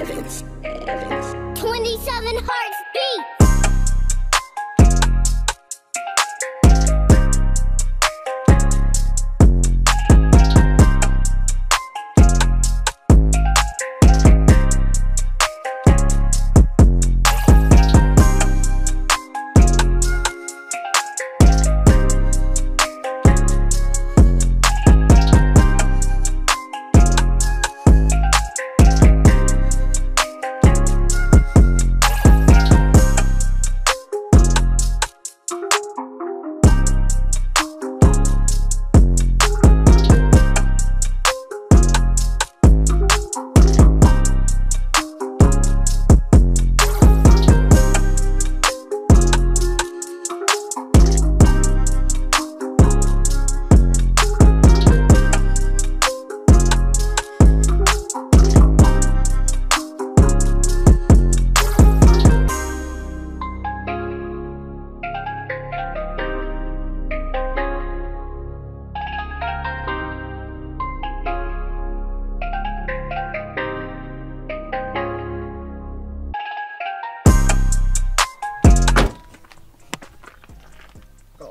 27 hearts.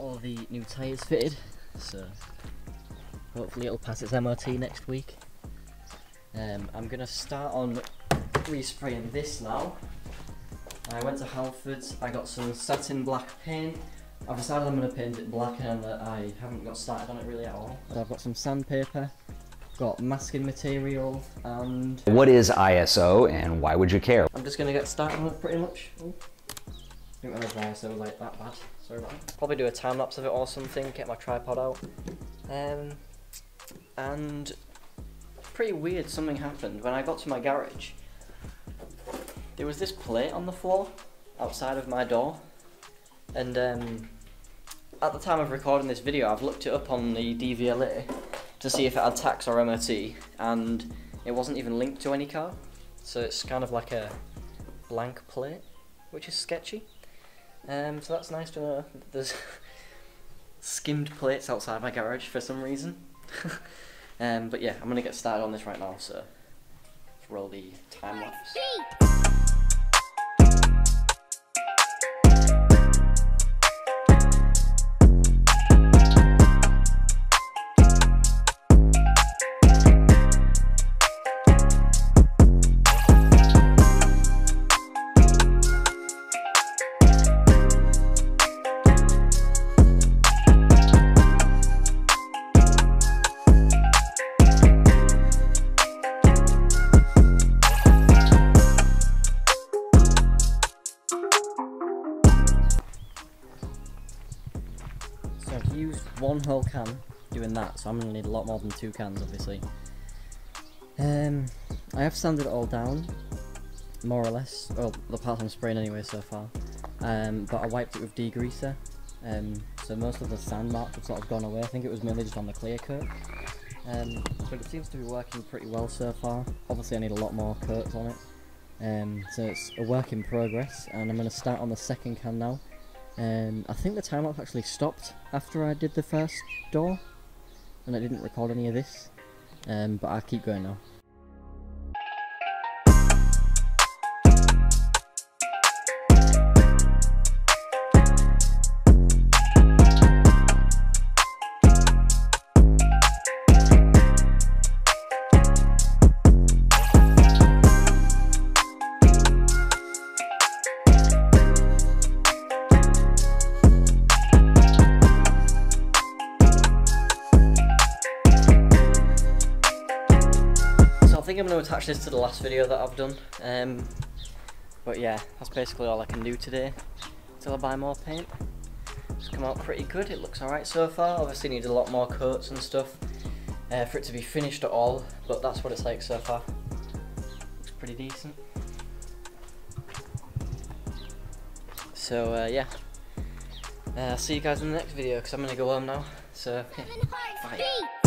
All the new tyres fitted, so hopefully it'll pass its MOT next week. Um, I'm going to start on respraying this now. I went to Halfords, I got some satin black paint. I've decided I'm going to paint it black and I haven't got started on it really at all. So I've got some sandpaper, got masking material and... What is ISO and why would you care? I'm just going to get started on it pretty much. Ooh. I realise ISO was like that bad. Sorry about that. Probably do a time lapse of it or something, get my tripod out. Um, and pretty weird something happened when I got to my garage. There was this plate on the floor outside of my door and um, at the time of recording this video I've looked it up on the DVLA to see if it had tax or MOT and it wasn't even linked to any car so it's kind of like a blank plate which is sketchy um, so that's nice to know there's skimmed plates outside my garage for some reason. Um, but yeah I'm gonna get started on this right now so roll the time lapse So I've used one whole can doing that, so I'm going to need a lot more than two cans obviously. Um, I have sanded it all down, more or less, well the parts I'm spraying anyway so far, um, but I wiped it with degreaser, um, so most of the sand marks have sort of gone away, I think it was mainly just on the clear coat. Um, but it seems to be working pretty well so far, obviously I need a lot more coats on it, um, so it's a work in progress, and I'm going to start on the second can now. I think the time lapse actually stopped after I did the first door, and I didn't record any of this, um, but I'll keep going now. Think I'm going to attach this to the last video that I've done. Um, but yeah, that's basically all I can do today until I buy more paint. It's come out pretty good, it looks alright so far. Obviously needs a lot more coats and stuff uh, for it to be finished at all, but that's what it's like so far. Looks pretty decent. So uh, yeah, uh, I'll see you guys in the next video because I'm going to go home now. So, yeah, bye.